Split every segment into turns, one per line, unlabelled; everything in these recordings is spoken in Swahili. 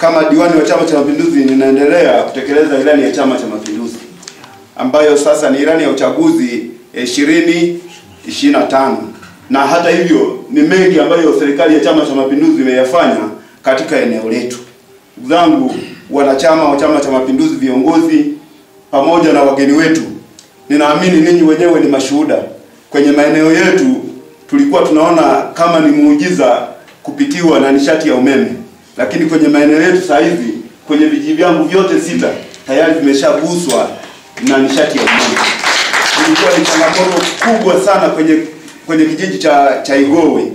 kama diwani wa Chama cha Mapinduzi ninaendelea kutekeleza ilani ya Chama cha Mapinduzi ambayo sasa ni ilani ya uchaguzi ishirini ishirini na tano na hata hivyo ni mengi ambayo serikali ya Chama cha Mapinduzi imeyafanya katika eneo letu. Ndugu zangu wanachama wa Chama cha Mapinduzi, viongozi pamoja na wageni wetu, ninaamini ninyi wenyewe ni mashuhuda. Kwenye maeneo yetu tulikuwa tunaona kama ni muujiza kupitiwa na nishati ya umeme, lakini kwenye maeneo yetu saa hizi kwenye vijiji vyangu vyote sita tayari vimeshaguswa na nishati ya umeme. Ilikuwa ni changamoto kubwa sana kwenye kwenye kijiji cha cha Igowe.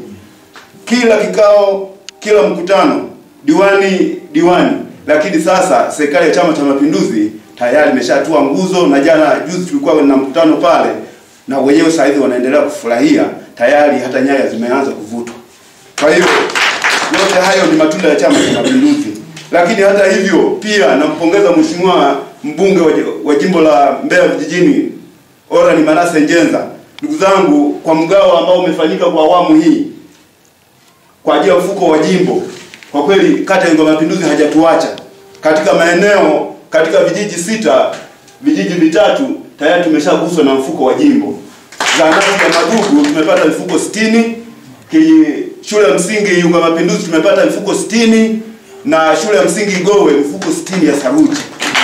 Kila kikao, kila mkutano, diwani diwani, lakini sasa serikali ya Chama cha Mapinduzi tayari imeshatua nguzo, na jana juzi tulikuwa na mkutano pale, na wenyewe saa hizi wanaendelea kufurahia, tayari hata nyaya zimeanza kuvutwa. Kwa hiyo yote hayo ni matunda ya Chama cha Mapinduzi. Lakini hata hivyo pia nampongeza mheshimiwa mbunge wa, jimbo la Mbeya vijijini Oran Manase Njenza. Ndugu zangu, kwa mgao ambao umefanyika kwa awamu hii kwa ajili ya mfuko wa jimbo, kwa kweli kata ya Mapinduzi hajatuacha katika maeneo, katika vijiji sita, vijiji vitatu tayari tumeshaguswa na mfuko wa jimbo. Zahanati ya Magugu tumepata mifuko sitini, shule ya msingi Iunga Mapinduzi tumepata mifuko sitini na shule ya msingi Igowe mifuko sitini ya saruji.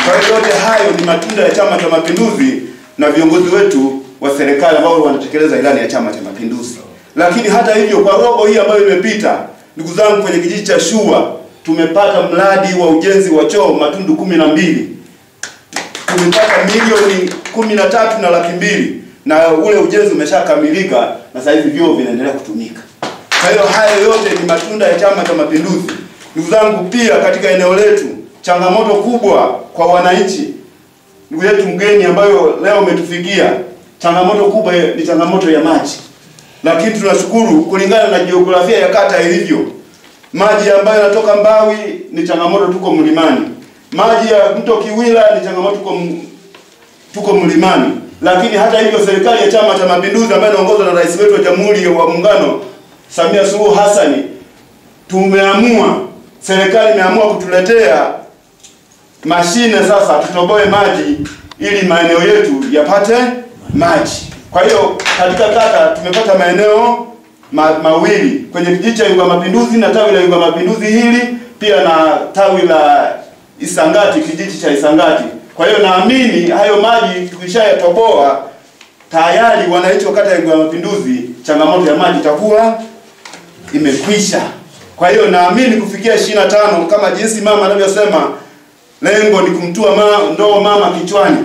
Kwa hiyo yote hayo ni matunda ya Chama cha Mapinduzi na viongozi wetu wa serikali ambao wanatekeleza ilani ya Chama cha Mapinduzi. Lakini hata hivyo, kwa robo hii ambayo imepita, ndugu zangu, kwenye kijiji cha Shua tumepata mradi wa ujenzi wa choo matundu kumi na mbili tumepata milioni kumi na tatu na laki mbili na ule ujenzi umeshakamilika na sasa hivi vyoo vinaendelea kutumika. Kwa hiyo haya yote ni matunda ya Chama cha Mapinduzi. Ndugu zangu, pia katika eneo letu changamoto kubwa kwa wananchi, ndugu yetu mgeni ambayo leo umetufikia, changamoto kubwa ni changamoto ya maji, lakini tunashukuru kulingana na jiografia ya kata ilivyo, maji ambayo yanatoka Mbawi ni changamoto, tuko mlimani. Maji ya mto Kiwila ni changamoto, tuko tuko mlimani. Lakini hata hivyo, serikali ya Chama cha Mapinduzi ambayo inaongozwa na rais wetu wa Jamhuri ya Muungano Samia Suluhu Hassan tumeamua serikali imeamua kutuletea mashine sasa, tutoboe maji ili maeneo yetu yapate maji. Kwa hiyo katika kata tumepata maeneo ma, mawili kwenye kijiji cha Igwa Mapinduzi na tawi la Igwa Mapinduzi hili pia na tawi la Isangati, kijiji cha Isangati. Kwa hiyo naamini hayo maji tukishayatoboa tayari wananchi wa kata ya Igwa Mapinduzi, changamoto ya maji itakuwa imekwisha. Kwa hiyo naamini kufikia ishirini na tano kama jinsi mama anavyosema, lengo ni kumtua ma, ndoo mama kichwani,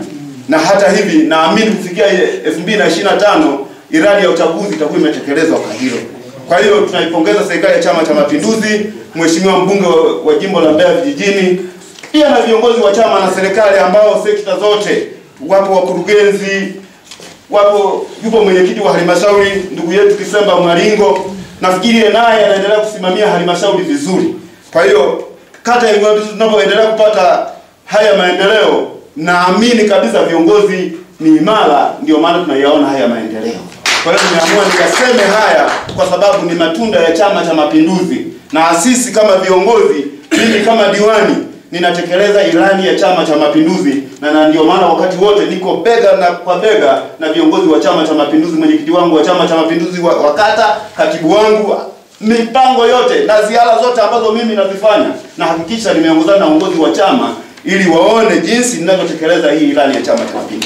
na hata hivi naamini kufikia elfu mbili na ishirini na tano iradi ya uchaguzi itakuwa imetekelezwa kwa hilo. Kwa hiyo tunaipongeza serikali ya Chama cha Mapinduzi, mheshimiwa mbunge wa, jimbo la Mbeya vijijini, pia na viongozi wa chama na serikali ambao sekta zote wapo, wakurugenzi wapo, yupo mwenyekiti wa halmashauri ndugu yetu Kisemba Mwalingo nafikiri naye anaendelea kusimamia halmashauri vizuri. Kwa hiyo kata ya Mapinduzi tunapoendelea kupata haya maendeleo, naamini kabisa viongozi ni imara, ndio maana tunayaona haya maendeleo. Kwa hiyo nimeamua nikaseme haya kwa sababu ni matunda ya Chama cha Mapinduzi, na sisi kama viongozi, mimi kama diwani ninatekeleza ilani ya Chama cha Mapinduzi, na, ndio maana wakati wote niko bega na kwa bega na viongozi wa Chama cha Mapinduzi, mwenyekiti wangu wa Chama cha Mapinduzi wa, kata, katibu wangu, mipango yote na ziara zote ambazo mimi nazifanya, na hakikisha nimeongozana na uongozi wa chama ili waone jinsi ninavyotekeleza hii ilani ya Chama cha Mapinduzi.